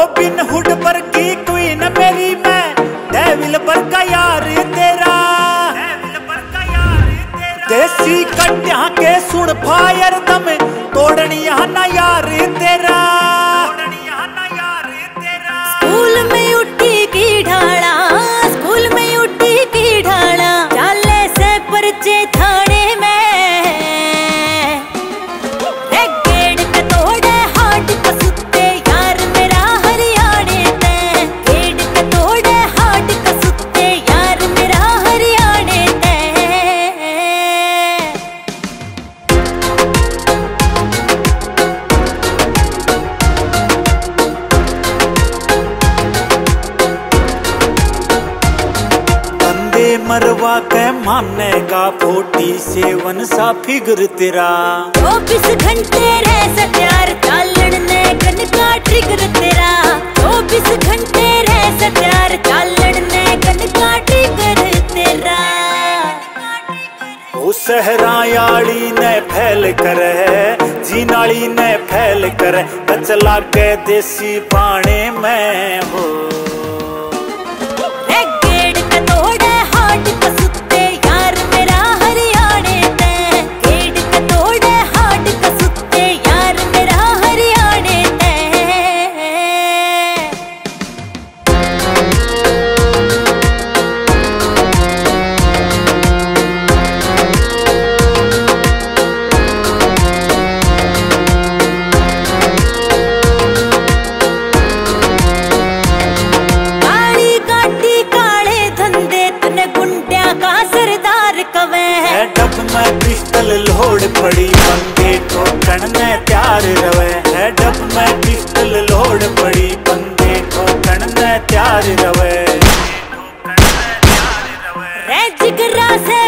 Robin hood पर की queen मेरी मैं। डेविल पर का यार तेरा। देसी कट्या के सुन फायर दम। तोड़निया ना यार मरवा के मानेगा फोर्टी सेवन सा फिगर तेरा। चौबीस घंटे रह सत्यार चालन ने गन का ट्रिगर तेरा। चौबीस घंटे रह सत्यार चालन ने गन का ट्रिगर तेरा। ओ सहरा याड़ी ने फैल कर जी नाली ने फैल कर कचला के देसी पाने में हो। बड़ी पंखे ठोकण में प्यार रवे। है डब में पिस्टल लोड बड़ी पंखे ठोकण में प्यार रवे। रे जिगरा से